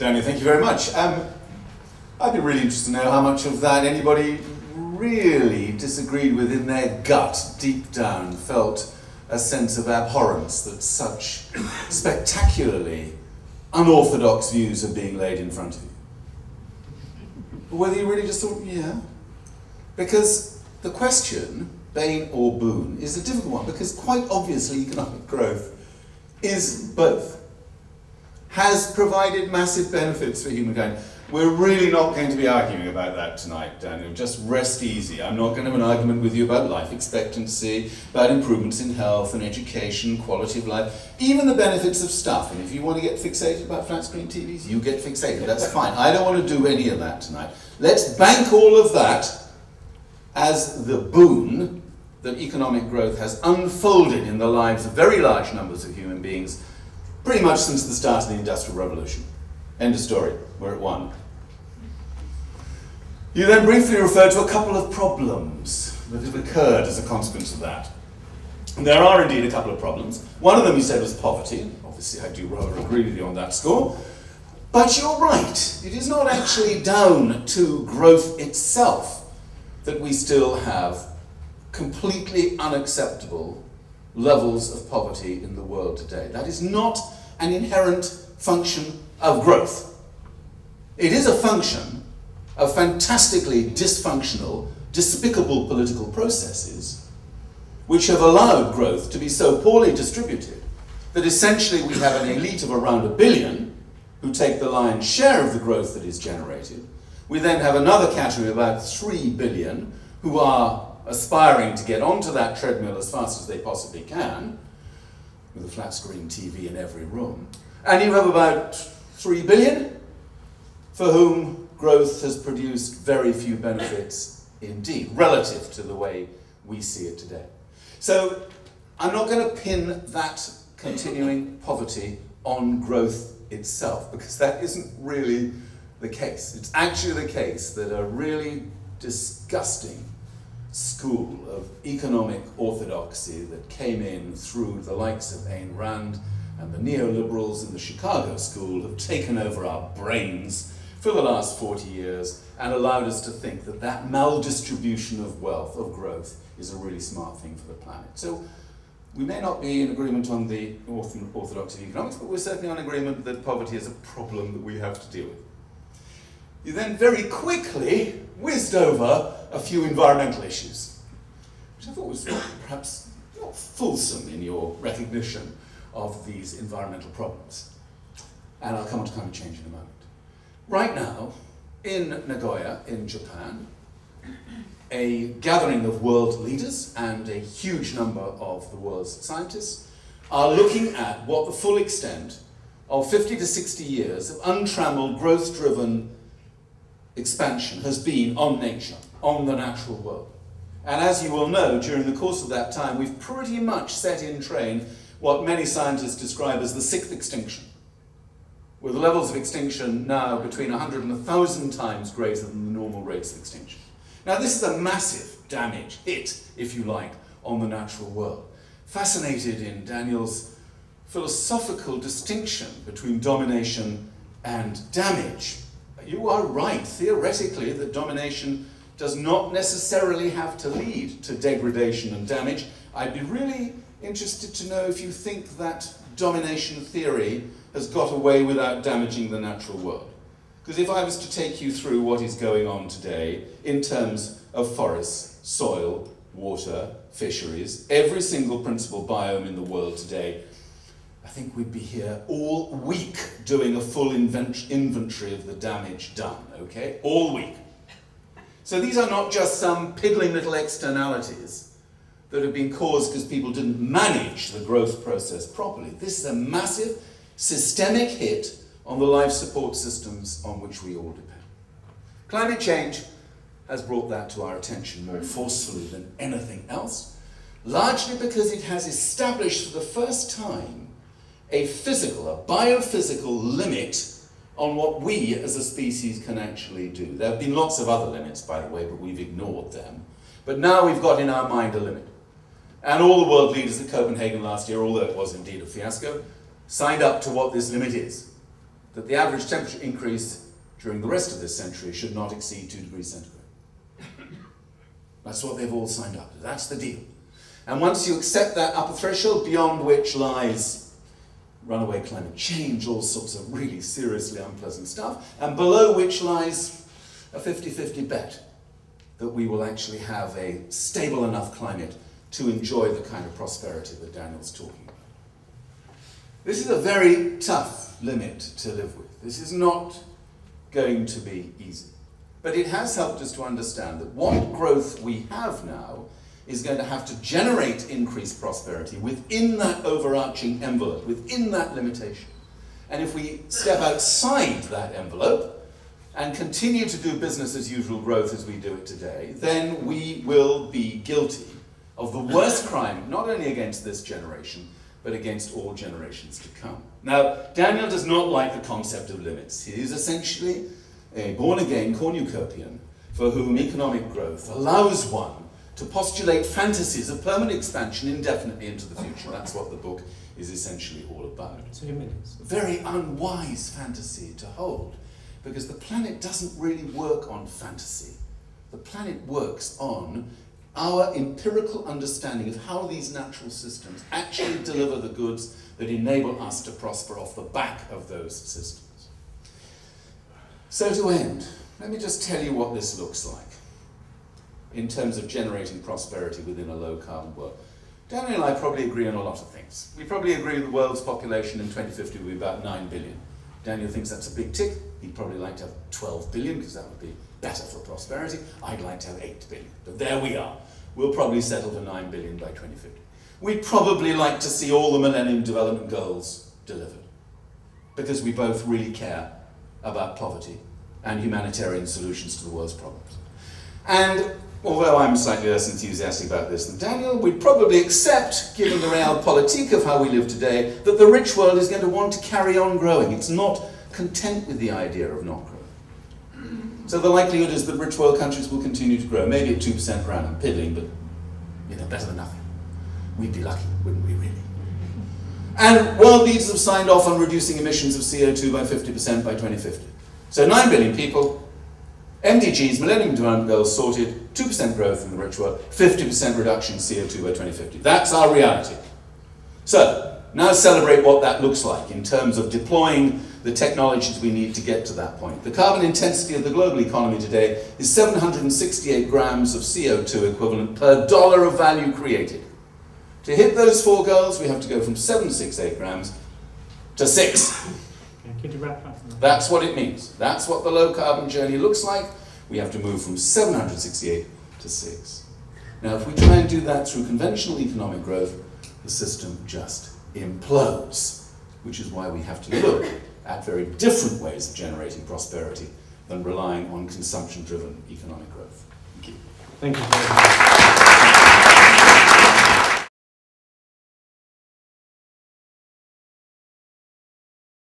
Danny, thank you very much. Um, I'd be really interested to know how much of that anybody really disagreed with in their gut, deep down, felt a sense of abhorrence that such spectacularly unorthodox views are being laid in front of you. Whether you really just thought, yeah. Because the question, bane or boon, is a difficult one because quite obviously economic growth is both. Has provided massive benefits for humankind. We're really not going to be arguing about that tonight, Daniel. Just rest easy. I'm not going to have an argument with you about life expectancy, about improvements in health and education, quality of life, even the benefits of stuff. And if you want to get fixated about flat screen TVs, you get fixated. That's fine. I don't want to do any of that tonight. Let's bank all of that as the boon that economic growth has unfolded in the lives of very large numbers of human beings pretty much since the start of the Industrial Revolution. End of story. We're at one. You then briefly referred to a couple of problems that have occurred as a consequence of that. And there are indeed a couple of problems. One of them you said was poverty. Obviously, I do rather agree with you on that score. But you're right. It is not actually down to growth itself that we still have completely unacceptable levels of poverty in the world today. That is not an inherent function of growth. It is a function of fantastically dysfunctional, despicable political processes which have allowed growth to be so poorly distributed that essentially we have an elite of around a billion who take the lion's share of the growth that is generated. We then have another category of about 3 billion who are aspiring to get onto that treadmill as fast as they possibly can, with a flat screen TV in every room. And you have about 3 billion for whom growth has produced very few benefits indeed, relative to the way we see it today. So I'm not going to pin that continuing poverty on growth itself, because that isn't really the case. It's actually the case that a really disgusting school of economic orthodoxy that came in through the likes of Ayn Rand and the neoliberals in the Chicago school have taken over our brains for the last 40 years and allowed us to think that that maldistribution of wealth, of growth, is a really smart thing for the planet. So we may not be in agreement on the orthodoxy of economics, but we're certainly on agreement that poverty is a problem that we have to deal with. You then very quickly whizzed over a few environmental issues, which I thought was perhaps not fulsome in your recognition of these environmental problems. And I'll come on to climate change in a moment. Right now, in Nagoya, in Japan, a gathering of world leaders and a huge number of the world's scientists are looking at what the full extent of 50 to 60 years of untrammeled, growth-driven expansion has been on nature, on the natural world. And as you will know, during the course of that time, we've pretty much set in train what many scientists describe as the sixth extinction, with levels of extinction now between 100 and 1,000 times greater than the normal rates of extinction. Now, this is a massive damage, hit, if you like, on the natural world. Fascinated in Daniel's philosophical distinction between domination and damage. You are right, theoretically, that domination does not necessarily have to lead to degradation and damage. I'd be really interested to know if you think that domination theory has got away without damaging the natural world. Because if I was to take you through what is going on today in terms of forests, soil, water, fisheries, every single principal biome in the world today, I think we'd be here all week doing a full inventory of the damage done, okay? All week. So these are not just some piddling little externalities that have been caused because people didn't manage the growth process properly. This is a massive systemic hit on the life support systems on which we all depend. Climate change has brought that to our attention more forcefully than anything else, largely because it has established for the first time a physical, a biophysical limit on what we as a species can actually do. There have been lots of other limits, by the way, but we've ignored them. But now we've got in our mind a limit. And all the world leaders at Copenhagen last year, although it was indeed a fiasco, signed up to what this limit is. that the average temperature increase during the rest of this century should not exceed 2 degrees centigrade. That's what they've all signed up to. That's the deal. And once you accept that upper threshold, beyond which lies runaway climate change, all sorts of really seriously unpleasant stuff, and below which lies a 50-50 bet that we will actually have a stable enough climate to enjoy the kind of prosperity that Daniel's talking about. This is a very tough limit to live with. This is not going to be easy. But it has helped us to understand that what growth we have now is going to have to generate increased prosperity within that overarching envelope, within that limitation. And if we step outside that envelope and continue to do business as usual growth as we do it today, then we will be guilty of the worst crime, not only against this generation, but against all generations to come. Now, Daniel does not like the concept of limits. He is essentially a born-again cornucopian for whom economic growth allows one to postulate fantasies of permanent expansion indefinitely into the future. That's what the book is essentially all about. Two minutes. Very unwise fantasy to hold, because the planet doesn't really work on fantasy. The planet works on our empirical understanding of how these natural systems actually deliver the goods that enable us to prosper off the back of those systems. So to end, let me just tell you what this looks like in terms of generating prosperity within a low carbon world. Daniel and I probably agree on a lot of things. We probably agree the world's population in 2050 will be about 9 billion. Daniel thinks that's a big tick. He'd probably like to have 12 billion because that would be better for prosperity. I'd like to have 8 billion. But there we are. We'll probably settle for 9 billion by 2050. We'd probably like to see all the Millennium Development Goals delivered because we both really care about poverty and humanitarian solutions to the world's problems. And although I'm slightly less enthusiastic about this than Daniel, we'd probably accept, given the realpolitik of how we live today, that the rich world is going to want to carry on growing. It's not content with the idea of not growing. So the likelihood is that rich world countries will continue to grow, maybe at 2% per annum, piddling, but you know, better than nothing. We'd be lucky, wouldn't we really? And world leaders have signed off on reducing emissions of CO2 by 50% by 2050. So 9 billion people, MDGs, Millennium Development Goals sorted, 2% growth in the rich world, 50% reduction in CO2 by 2050. That's our reality. So, now celebrate what that looks like in terms of deploying the technologies we need to get to that point. The carbon intensity of the global economy today is 768 grams of CO2 equivalent per dollar of value created. To hit those four goals, we have to go from 768 grams to 6. Could you wrap up? That's what it means. That's what the low carbon journey looks like. We have to move from 768 to 6. Now, if we try and do that through conventional economic growth, the system just implodes, which is why we have to look at very different ways of generating prosperity than relying on consumption driven economic growth. Thank you. Thank you very much.